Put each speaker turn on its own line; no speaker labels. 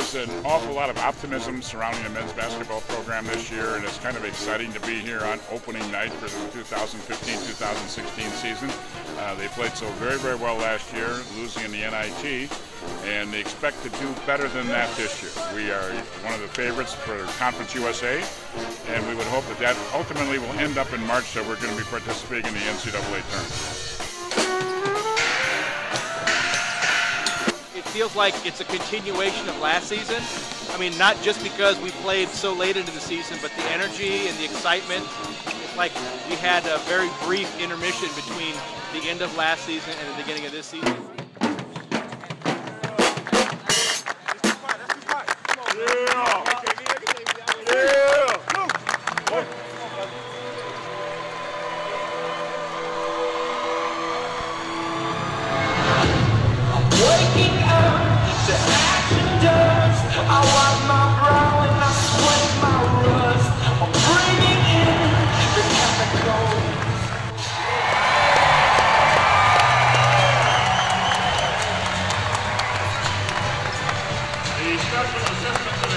There's an awful lot of optimism surrounding the men's basketball program this year, and it's kind of exciting to be here on opening night for the 2015-2016 season. Uh, they played so very, very well last year, losing in the NIT, and they expect to do better than that this year. We are one of the favorites for Conference USA, and we would hope that that ultimately will end up in March, so we're going to be participating in the NCAA tournament.
Feels like it's a continuation of last season. I mean, not just because we played so late into the season, but the energy and the excitement. It's like we had a very brief intermission between the end of last season and the beginning of this season. Obrigado, professor.